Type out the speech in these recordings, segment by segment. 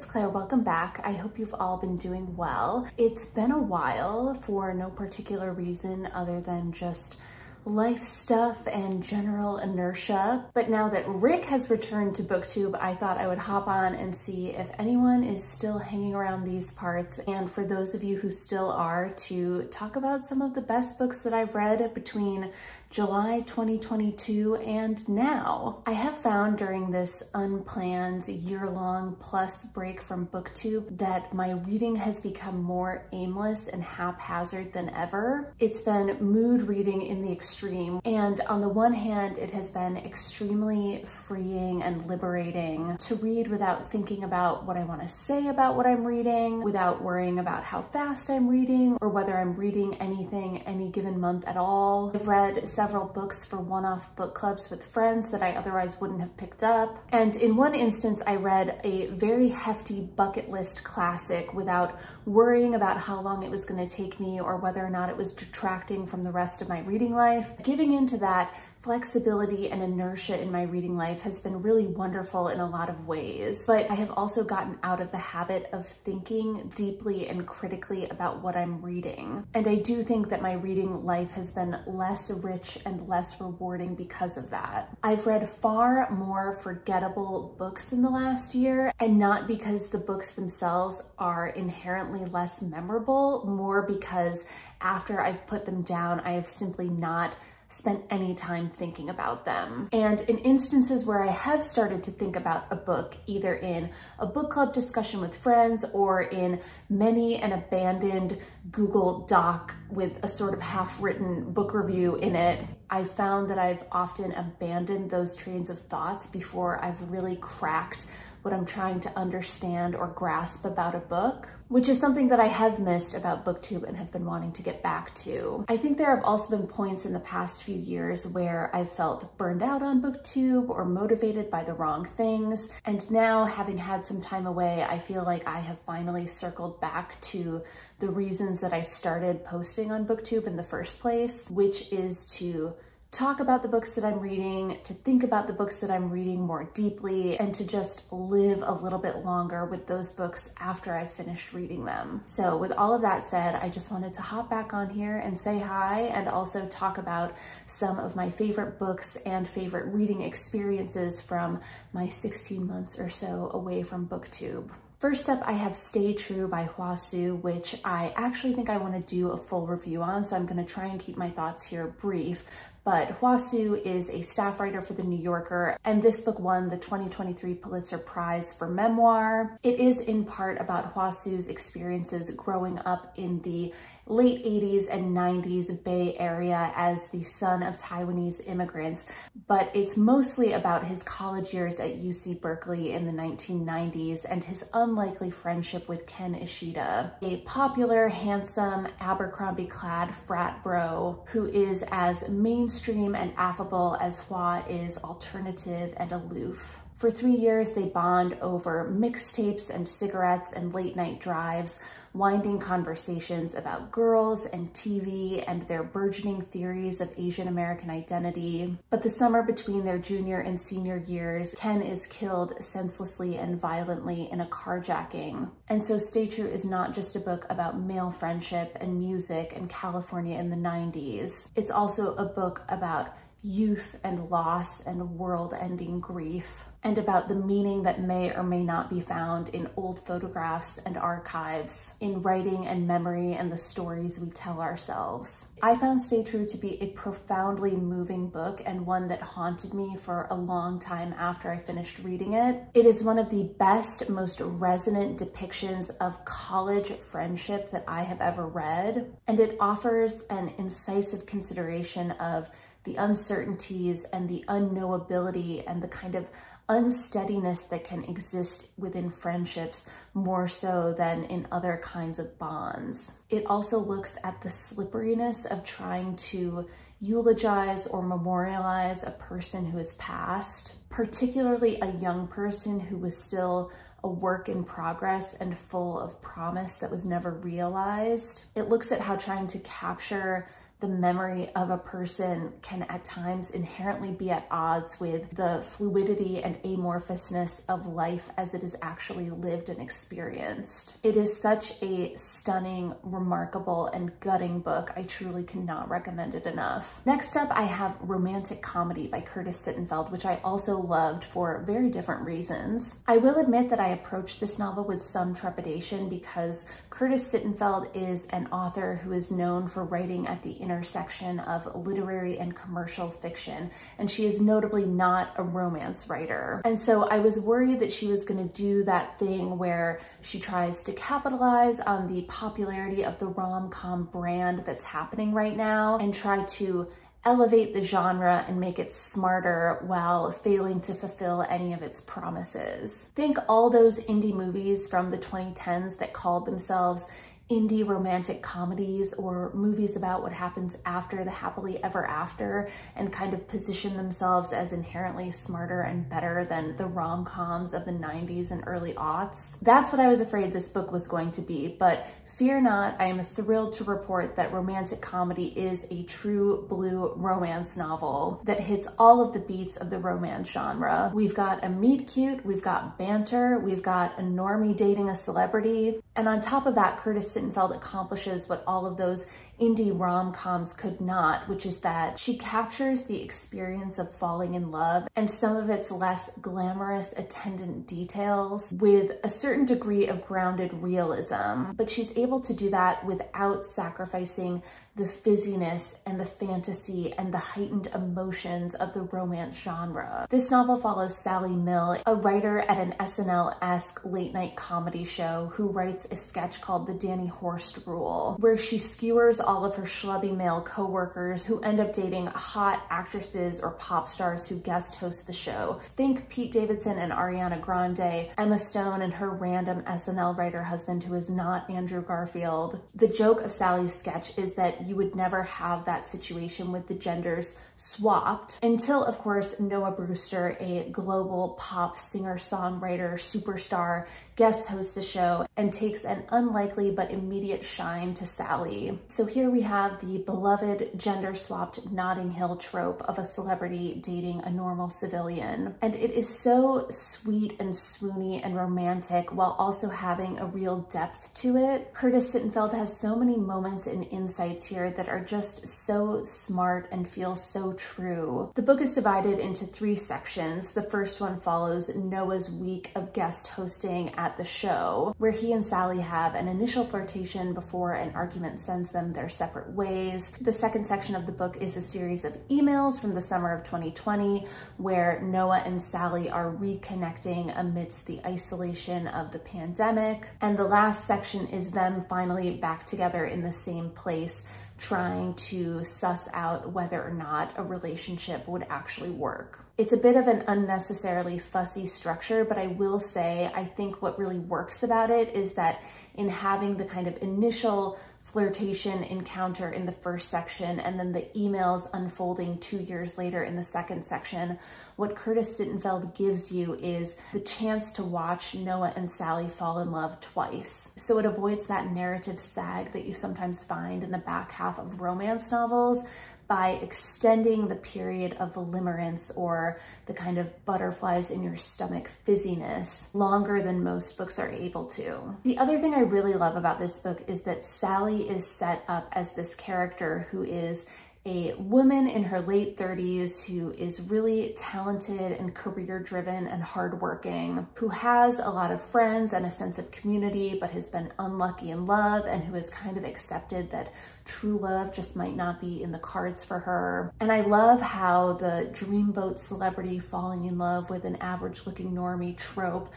it's Claire. Welcome back. I hope you've all been doing well. It's been a while for no particular reason other than just life stuff and general inertia. But now that Rick has returned to BookTube, I thought I would hop on and see if anyone is still hanging around these parts. And for those of you who still are, to talk about some of the best books that I've read between July 2022 and now. I have found during this unplanned year-long plus break from booktube that my reading has become more aimless and haphazard than ever. It's been mood reading in the extreme and on the one hand it has been extremely freeing and liberating to read without thinking about what I want to say about what I'm reading, without worrying about how fast I'm reading or whether I'm reading anything any given month at all. I've read several books for one-off book clubs with friends that I otherwise wouldn't have picked up. And in one instance, I read a very hefty bucket list classic without worrying about how long it was gonna take me or whether or not it was detracting from the rest of my reading life. Giving into that flexibility and inertia in my reading life has been really wonderful in a lot of ways, but I have also gotten out of the habit of thinking deeply and critically about what I'm reading. And I do think that my reading life has been less rich and less rewarding because of that. I've read far more forgettable books in the last year, and not because the books themselves are inherently less memorable, more because after I've put them down, I have simply not spent any time thinking about them. And in instances where I have started to think about a book, either in a book club discussion with friends or in many an abandoned Google Doc with a sort of half-written book review in it, I've found that I've often abandoned those trains of thoughts before I've really cracked what I'm trying to understand or grasp about a book, which is something that I have missed about BookTube and have been wanting to get back to. I think there have also been points in the past few years where I felt burned out on BookTube or motivated by the wrong things. And now having had some time away, I feel like I have finally circled back to the reasons that I started posting on BookTube in the first place, which is to talk about the books that I'm reading, to think about the books that I'm reading more deeply, and to just live a little bit longer with those books after I've finished reading them. So with all of that said, I just wanted to hop back on here and say hi and also talk about some of my favorite books and favorite reading experiences from my 16 months or so away from BookTube. First up, I have Stay True by Hua Hsu, which I actually think I want to do a full review on, so I'm going to try and keep my thoughts here brief but Hua Hsu is a staff writer for The New Yorker, and this book won the 2023 Pulitzer Prize for Memoir. It is in part about Hua Hsu's experiences growing up in the late 80s and 90s Bay Area as the son of Taiwanese immigrants, but it's mostly about his college years at UC Berkeley in the 1990s and his unlikely friendship with Ken Ishida, a popular, handsome, Abercrombie-clad frat bro who is as mainstream and affable as Hua is alternative and aloof. For three years, they bond over mixtapes and cigarettes and late night drives, winding conversations about girls and TV and their burgeoning theories of Asian American identity. But the summer between their junior and senior years, Ken is killed senselessly and violently in a carjacking. And so Stay True is not just a book about male friendship and music and California in the 90s. It's also a book about youth and loss and world-ending grief and about the meaning that may or may not be found in old photographs and archives, in writing and memory and the stories we tell ourselves. I found Stay True to be a profoundly moving book and one that haunted me for a long time after I finished reading it. It is one of the best, most resonant depictions of college friendship that I have ever read, and it offers an incisive consideration of the uncertainties and the unknowability and the kind of unsteadiness that can exist within friendships more so than in other kinds of bonds. It also looks at the slipperiness of trying to eulogize or memorialize a person who has passed, particularly a young person who was still a work in progress and full of promise that was never realized. It looks at how trying to capture the memory of a person can at times inherently be at odds with the fluidity and amorphousness of life as it is actually lived and experienced. It is such a stunning, remarkable, and gutting book. I truly cannot recommend it enough. Next up, I have Romantic Comedy by Curtis Sittenfeld, which I also loved for very different reasons. I will admit that I approached this novel with some trepidation because Curtis Sittenfeld is an author who is known for writing at the intersection of literary and commercial fiction, and she is notably not a romance writer. And so I was worried that she was gonna do that thing where she tries to capitalize on the popularity of the rom-com brand that's happening right now and try to elevate the genre and make it smarter while failing to fulfill any of its promises. Think all those indie movies from the 2010s that called themselves indie romantic comedies or movies about what happens after the happily ever after and kind of position themselves as inherently smarter and better than the rom-coms of the 90s and early aughts. That's what I was afraid this book was going to be, but fear not, I am thrilled to report that romantic comedy is a true blue romance novel that hits all of the beats of the romance genre. We've got a meet cute, we've got banter, we've got a normie dating a celebrity, and on top of that, Curtis Sittenfeld accomplishes what all of those indie rom-coms could not, which is that she captures the experience of falling in love and some of its less glamorous attendant details with a certain degree of grounded realism. But she's able to do that without sacrificing the fizziness and the fantasy and the heightened emotions of the romance genre. This novel follows Sally Milz, a writer at an SNL-esque late night comedy show who writes a sketch called The Danny Horst Rule, where she skewers all of her schlubby male coworkers who end up dating hot actresses or pop stars who guest host the show. Think Pete Davidson and Ariana Grande, Emma Stone and her random SNL writer husband who is not Andrew Garfield. The joke of Sally's sketch is that you would never have that situation with the genders swapped until, of course, Noah Brewster, a global pop singer-songwriter superstar, guest hosts the show and takes an unlikely but immediate shine to Sally. So here we have the beloved gender-swapped Notting Hill trope of a celebrity dating a normal civilian. And it is so sweet and swoony and romantic while also having a real depth to it. Curtis Sittenfeld has so many moments and insights here that are just so smart and feel so true. The book is divided into three sections. The first one follows Noah's week of guest hosting at the show, where he and Sally have an initial flirtation before an argument sends them their separate ways. The second section of the book is a series of emails from the summer of 2020, where Noah and Sally are reconnecting amidst the isolation of the pandemic. And the last section is them finally back together in the same place trying to suss out whether or not a relationship would actually work. It's a bit of an unnecessarily fussy structure, but I will say I think what really works about it is that in having the kind of initial flirtation encounter in the first section and then the emails unfolding two years later in the second section, what Curtis Sittenfeld gives you is the chance to watch Noah and Sally fall in love twice. So it avoids that narrative sag that you sometimes find in the back half of romance novels by extending the period of the limerence or the kind of butterflies in your stomach fizziness longer than most books are able to. The other thing I really love about this book is that Sally is set up as this character who is a woman in her late 30s who is really talented and career driven and hardworking, who has a lot of friends and a sense of community, but has been unlucky in love and who has kind of accepted that true love just might not be in the cards for her. And I love how the dreamboat celebrity falling in love with an average looking normie trope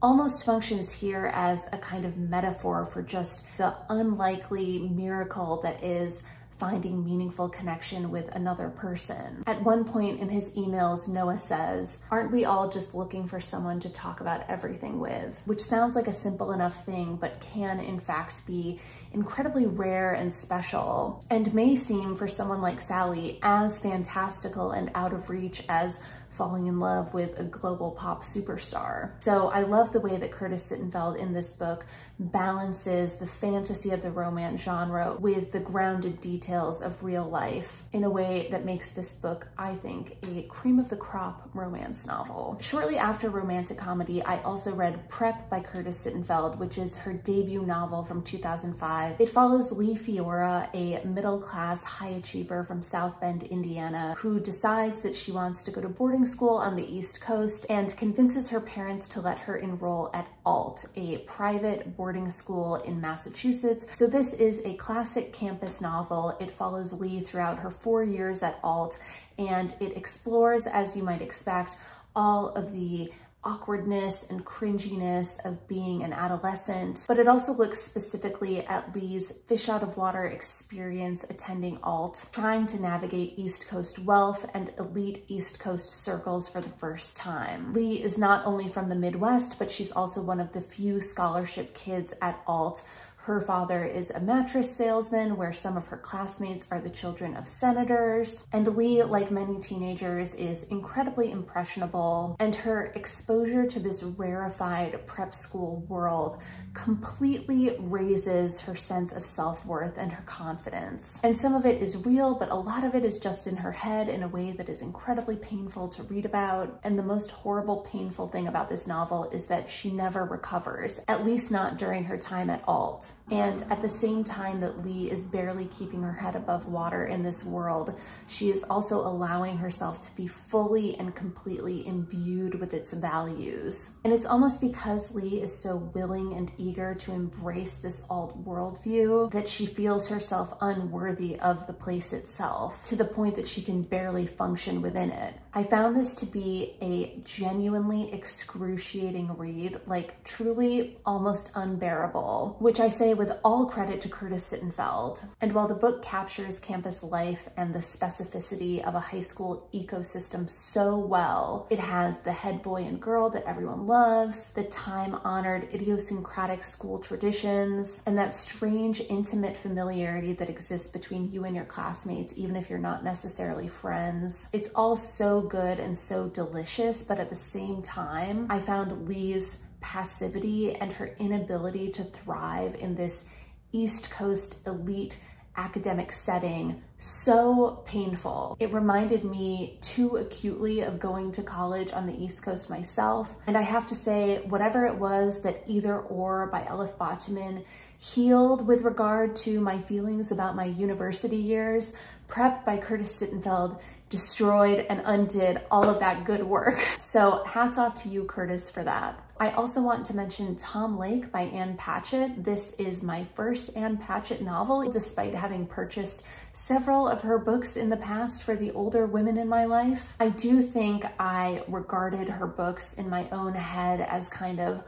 almost functions here as a kind of metaphor for just the unlikely miracle that is finding meaningful connection with another person. At one point in his emails, Noah says, aren't we all just looking for someone to talk about everything with? Which sounds like a simple enough thing, but can in fact be incredibly rare and special and may seem for someone like Sally as fantastical and out of reach as falling in love with a global pop superstar. So I love the way that Curtis Sittenfeld in this book balances the fantasy of the romance genre with the grounded details of real life in a way that makes this book, I think, a cream of the crop romance novel. Shortly after romantic comedy, I also read Prep by Curtis Sittenfeld, which is her debut novel from 2005. It follows Lee Fiora, a middle-class high achiever from South Bend, Indiana, who decides that she wants to go to boarding school on the East Coast and convinces her parents to let her enroll at Ault, a private boarding school in Massachusetts. So this is a classic campus novel. It follows Lee throughout her four years at Ault and it explores, as you might expect, all of the awkwardness and cringiness of being an adolescent, but it also looks specifically at Lee's fish out of water experience attending Ault, trying to navigate East Coast wealth and elite East Coast circles for the first time. Lee is not only from the Midwest, but she's also one of the few scholarship kids at Ault her father is a mattress salesman where some of her classmates are the children of senators. And Lee, like many teenagers, is incredibly impressionable and her exposure to this rarefied prep school world completely raises her sense of self-worth and her confidence. And some of it is real, but a lot of it is just in her head in a way that is incredibly painful to read about. And the most horrible, painful thing about this novel is that she never recovers, at least not during her time at Ault. And at the same time that Lee is barely keeping her head above water in this world, she is also allowing herself to be fully and completely imbued with its values. And it's almost because Lee is so willing and eager to embrace this Ault worldview that she feels herself unworthy of the place itself to the point that she can barely function within it. I found this to be a genuinely excruciating read, like truly almost unbearable, which I say with all credit to Curtis Sittenfeld. And while the book captures campus life and the specificity of a high school ecosystem so well, it has the head boy and girl that everyone loves, the time-honored idiosyncratic school traditions, and that strange intimate familiarity that exists between you and your classmates, even if you're not necessarily friends. It's all so good and so delicious, but at the same time, I found Lee's passivity and her inability to thrive in this East Coast elite academic setting so painful. It reminded me too acutely of going to college on the East Coast myself. And I have to say, whatever it was that Either Or by Elif Batuman healed with regard to my feelings about my university years, Prep by Curtis Sittenfeld destroyed and undid all of that good work. So hats off to you, Curtis, for that. I also want to mention Tom Lake by Ann Patchett. This is my first Ann Patchett novel, despite having purchased several of her books in the past for the older women in my life. I do think I regarded her books in my own head as kind of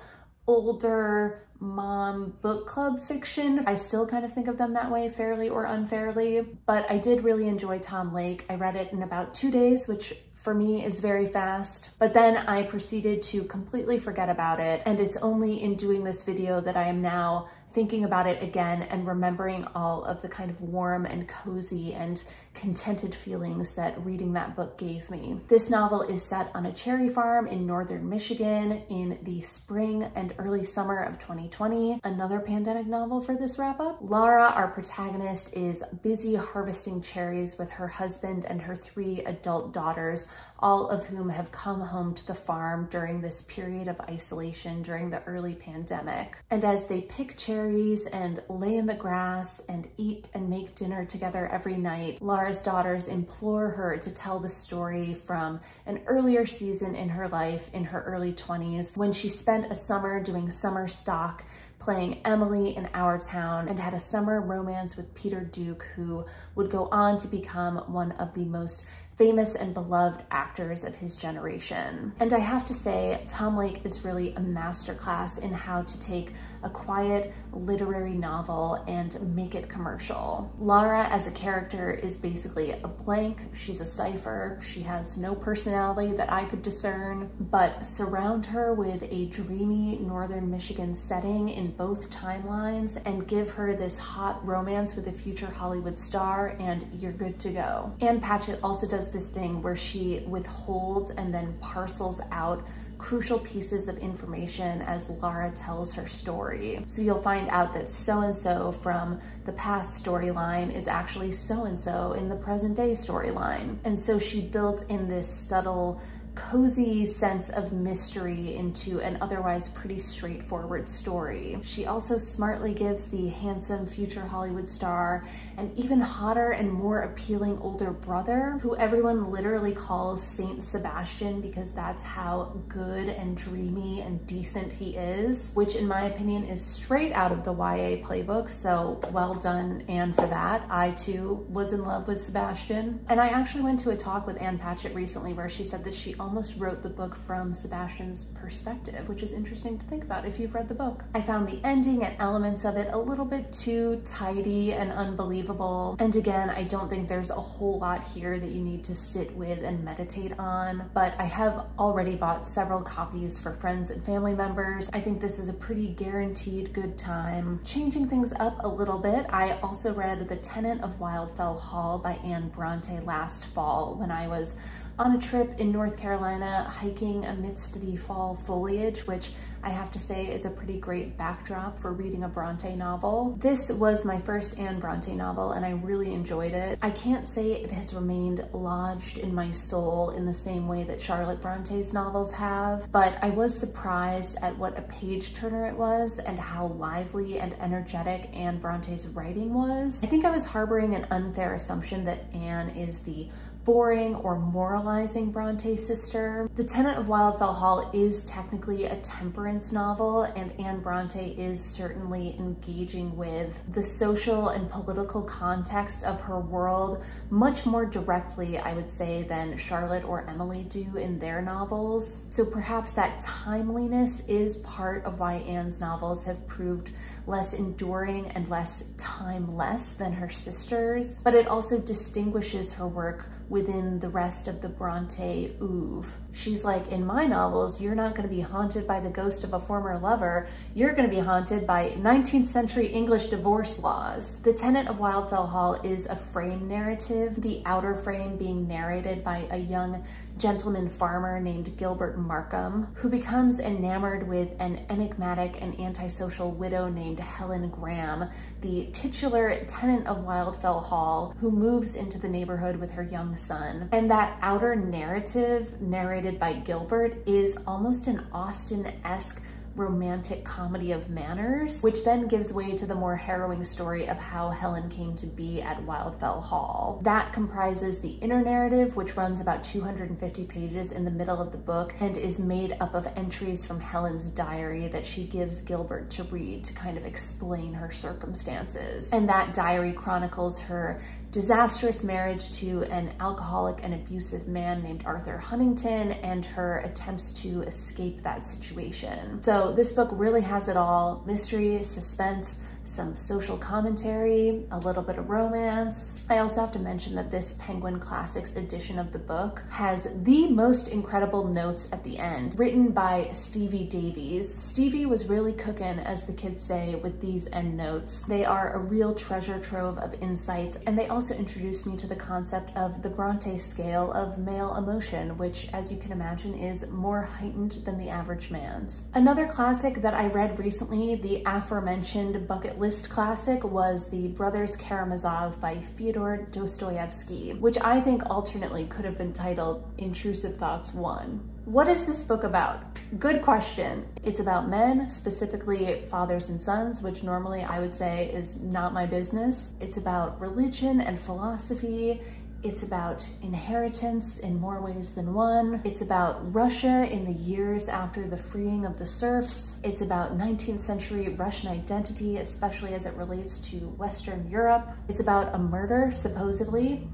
older mom book club fiction. I still kind of think of them that way, fairly or unfairly, but I did really enjoy Tom Lake. I read it in about two days, which for me is very fast, but then I proceeded to completely forget about it. And it's only in doing this video that I am now thinking about it again and remembering all of the kind of warm and cozy and contented feelings that reading that book gave me. This novel is set on a cherry farm in northern Michigan in the spring and early summer of 2020. Another pandemic novel for this wrap up. Lara, our protagonist, is busy harvesting cherries with her husband and her three adult daughters, all of whom have come home to the farm during this period of isolation during the early pandemic. And as they pick cherries and lay in the grass and eat and make dinner together every night, Lara's daughters implore her to tell the story from an earlier season in her life in her early 20s when she spent a summer doing summer stock playing Emily in Our Town and had a summer romance with Peter Duke, who would go on to become one of the most famous and beloved actors of his generation. And I have to say, Tom Lake is really a masterclass in how to take a quiet literary novel and make it commercial. Lara as a character is basically a blank. She's a cipher. She has no personality that I could discern, but surround her with a dreamy Northern Michigan setting in both timelines and give her this hot romance with a future Hollywood star and you're good to go. Ann Patchett also does this thing where she withholds and then parcels out crucial pieces of information as Lara tells her story. So you'll find out that so-and-so from the past storyline is actually so-and-so in the present day storyline. And so she builds in this subtle cozy sense of mystery into an otherwise pretty straightforward story. She also smartly gives the handsome future Hollywood star an even hotter and more appealing older brother who everyone literally calls Saint Sebastian because that's how good and dreamy and decent he is, which in my opinion is straight out of the YA playbook. So well done, Ann, for that. I too was in love with Sebastian. And I actually went to a talk with Ann Patchett recently where she said that she almost wrote the book from Sebastian's perspective, which is interesting to think about if you've read the book. I found the ending and elements of it a little bit too tidy and unbelievable. And again, I don't think there's a whole lot here that you need to sit with and meditate on, but I have already bought several copies for friends and family members. I think this is a pretty guaranteed good time. Changing things up a little bit, I also read The Tenant of Wildfell Hall by Anne Bronte last fall when I was on a trip in North Carolina hiking amidst the fall foliage, which I have to say is a pretty great backdrop for reading a Bronte novel. This was my first Anne Bronte novel and I really enjoyed it. I can't say it has remained lodged in my soul in the same way that Charlotte Bronte's novels have, but I was surprised at what a page turner it was and how lively and energetic Anne Bronte's writing was. I think I was harboring an unfair assumption that Anne is the boring or moralizing Bronte sister. The Tenant of Wildfell Hall is technically a temperance novel and Anne Bronte is certainly engaging with the social and political context of her world much more directly, I would say, than Charlotte or Emily do in their novels. So perhaps that timeliness is part of why Anne's novels have proved less enduring and less timeless than her sisters, but it also distinguishes her work within the rest of the Bronte oeuvre. She's like, in my novels, you're not gonna be haunted by the ghost of a former lover. You're gonna be haunted by 19th century English divorce laws. The Tenant of Wildfell Hall is a frame narrative, the outer frame being narrated by a young gentleman farmer named Gilbert Markham, who becomes enamored with an enigmatic and antisocial widow named Helen Graham, the titular tenant of Wildfell Hall, who moves into the neighborhood with her young son. And that outer narrative, narrated by Gilbert, is almost an Austen-esque romantic comedy of manners, which then gives way to the more harrowing story of how Helen came to be at Wildfell Hall. That comprises the inner narrative, which runs about 250 pages in the middle of the book and is made up of entries from Helen's diary that she gives Gilbert to read to kind of explain her circumstances. And that diary chronicles her disastrous marriage to an alcoholic and abusive man named Arthur Huntingdon and her attempts to escape that situation. So this book really has it all, mystery, suspense, some social commentary, a little bit of romance. I also have to mention that this Penguin Classics edition of the book has the most incredible notes at the end, written by Stevie Davies. Stevie was really cooking, as the kids say, with these end notes. They are a real treasure trove of insights, and they also introduced me to the concept of the Bronte scale of male emotion, which, as you can imagine, is more heightened than the average man's. Another classic that I read recently, the aforementioned Bucket list classic was The Brothers Karamazov by Fyodor Dostoevsky, which I think alternately could have been titled Intrusive Thoughts 1. What is this book about? Good question. It's about men, specifically fathers and sons, which normally I would say is not my business. It's about religion and philosophy. It's about inheritance in more ways than one. It's about Russia in the years after the freeing of the serfs. It's about 19th century Russian identity, especially as it relates to Western Europe. It's about a murder, supposedly.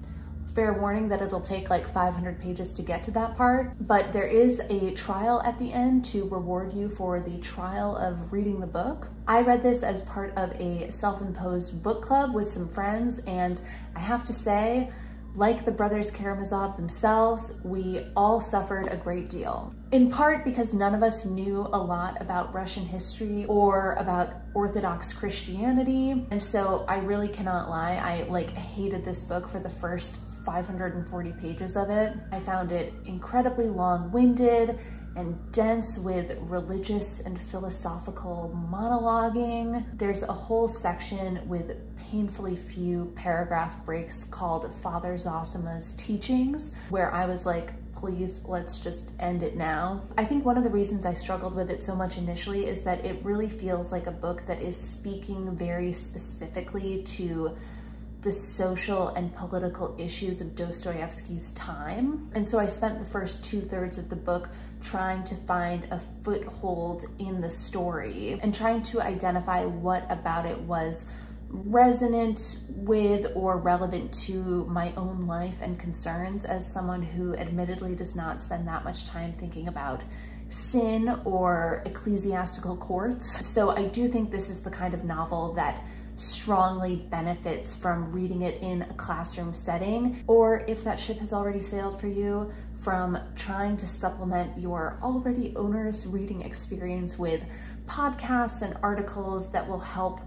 Fair warning that it'll take like 500 pages to get to that part, but there is a trial at the end to reward you for the trial of reading the book. I read this as part of a self-imposed book club with some friends, and I have to say, like the brothers Karamazov themselves, we all suffered a great deal. In part because none of us knew a lot about Russian history or about Orthodox Christianity. And so I really cannot lie, I like hated this book for the first 540 pages of it. I found it incredibly long-winded and dense with religious and philosophical monologuing. There's a whole section with painfully few paragraph breaks called Father Zosima's teachings, where I was like, please, let's just end it now. I think one of the reasons I struggled with it so much initially is that it really feels like a book that is speaking very specifically to the social and political issues of Dostoevsky's time. And so I spent the first two thirds of the book trying to find a foothold in the story and trying to identify what about it was resonant with or relevant to my own life and concerns as someone who admittedly does not spend that much time thinking about sin or ecclesiastical courts. So I do think this is the kind of novel that strongly benefits from reading it in a classroom setting, or if that ship has already sailed for you, from trying to supplement your already onerous reading experience with podcasts and articles that will help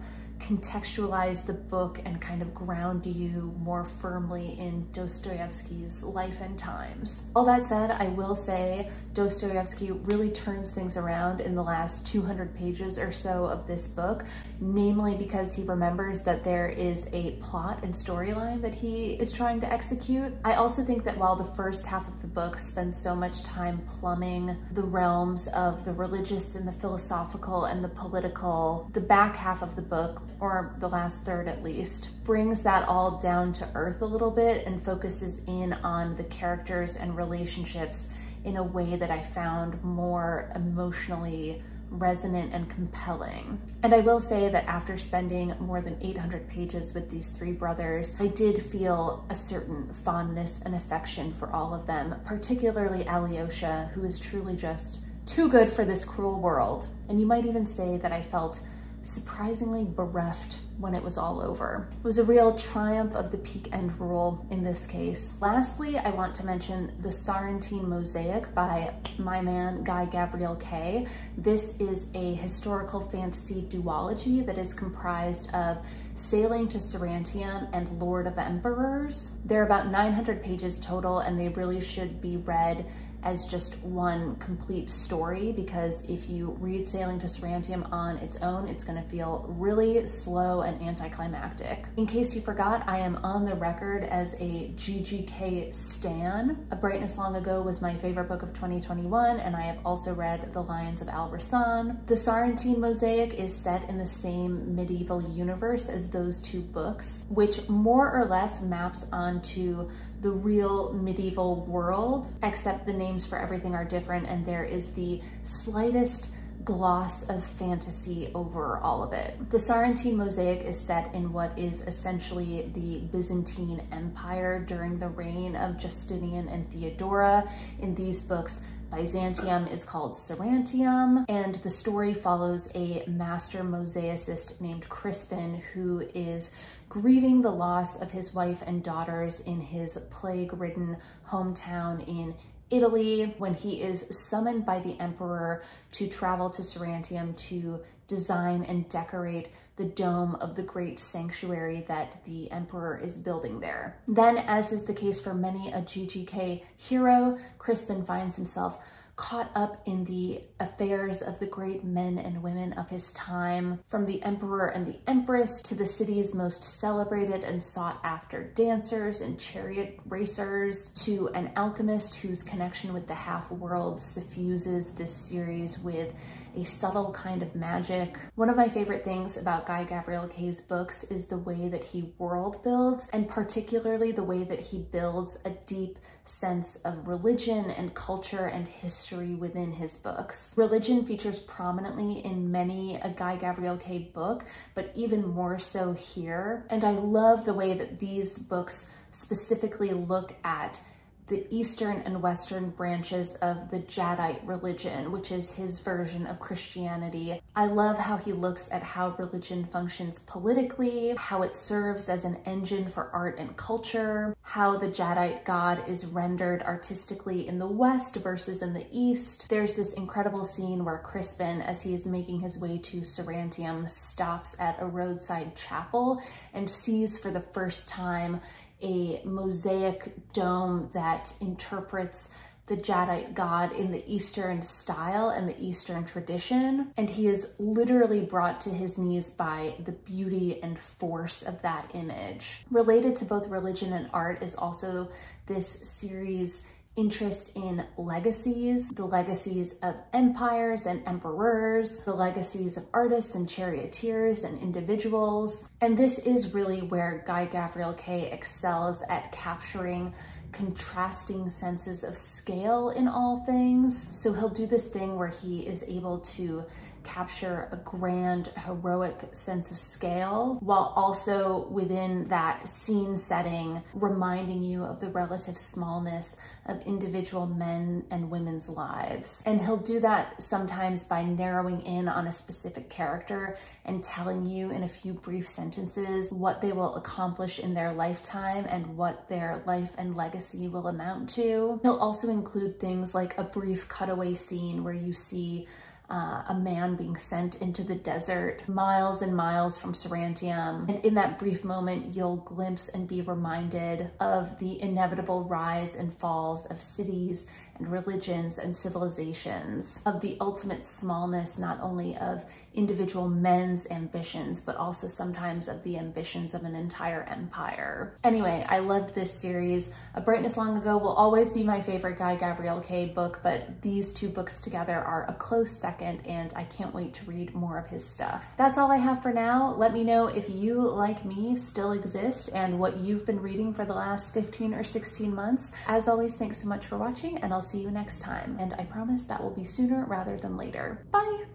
contextualize the book and kind of ground you more firmly in Dostoevsky's life and times. All that said, I will say Dostoevsky really turns things around in the last 200 pages or so of this book, namely because he remembers that there is a plot and storyline that he is trying to execute. I also think that while the first half of the book spends so much time plumbing the realms of the religious and the philosophical and the political, the back half of the book or the last third at least, brings that all down to earth a little bit and focuses in on the characters and relationships in a way that I found more emotionally resonant and compelling. And I will say that after spending more than 800 pages with these three brothers, I did feel a certain fondness and affection for all of them, particularly Alyosha, who is truly just too good for this cruel world. And you might even say that I felt surprisingly bereft when it was all over. It was a real triumph of the peak end rule in this case. Lastly, I want to mention the Sarantine Mosaic by my man Guy Gavriel Kay. This is a historical fantasy duology that is comprised of Sailing to Sarantium and Lord of Emperors. They're about 900 pages total and they really should be read as just one complete story because if you read Sailing to Sarantium on its own, it's gonna feel really slow and anticlimactic. In case you forgot, I am on the record as a GGK stan. A Brightness Long Ago was my favorite book of 2021 and I have also read The Lions of Al-Rassan. The Sarantine Mosaic is set in the same medieval universe as those two books, which more or less maps onto the real medieval world, except the names for everything are different and there is the slightest gloss of fantasy over all of it. The Sarantine mosaic is set in what is essentially the Byzantine Empire during the reign of Justinian and Theodora. In these books, Byzantium is called Sarantium, and the story follows a master mosaicist named Crispin who is grieving the loss of his wife and daughters in his plague-ridden hometown in Italy when he is summoned by the emperor to travel to Sarantium to design and decorate the dome of the great sanctuary that the emperor is building there. Then, as is the case for many a GGK hero, Crispin finds himself caught up in the affairs of the great men and women of his time, from the emperor and the empress to the city's most celebrated and sought after dancers and chariot racers, to an alchemist whose connection with the half-world suffuses this series with a subtle kind of magic. One of my favorite things about Guy Gavriel Kay's books is the way that he world builds, and particularly the way that he builds a deep sense of religion and culture and history within his books. Religion features prominently in many a Guy Gavriel Kay book, but even more so here. And I love the way that these books specifically look at the eastern and western branches of the Jaddite religion, which is his version of Christianity. I love how he looks at how religion functions politically, how it serves as an engine for art and culture, how the Jaddite god is rendered artistically in the west versus in the east. There's this incredible scene where Crispin, as he is making his way to Sarantium, stops at a roadside chapel and sees for the first time a mosaic dome that interprets the Jaddite god in the Eastern style and the Eastern tradition. And he is literally brought to his knees by the beauty and force of that image. Related to both religion and art is also this series interest in legacies, the legacies of empires and emperors, the legacies of artists and charioteers and individuals. And this is really where Guy Gavriel Kay excels at capturing contrasting senses of scale in all things. So he'll do this thing where he is able to capture a grand, heroic sense of scale, while also within that scene setting, reminding you of the relative smallness of individual men and women's lives. And he'll do that sometimes by narrowing in on a specific character and telling you in a few brief sentences what they will accomplish in their lifetime and what their life and legacy will amount to. He'll also include things like a brief cutaway scene where you see uh, a man being sent into the desert miles and miles from Sarantium. And in that brief moment, you'll glimpse and be reminded of the inevitable rise and falls of cities and religions and civilizations, of the ultimate smallness not only of individual men's ambitions, but also sometimes of the ambitions of an entire empire. Anyway, I loved this series. A Brightness Long Ago will always be my favorite Guy Gavriel Kay book, but these two books together are a close second and I can't wait to read more of his stuff. That's all I have for now. Let me know if you, like me, still exist and what you've been reading for the last 15 or 16 months. As always, thanks so much for watching and See you next time. And I promise that will be sooner rather than later. Bye!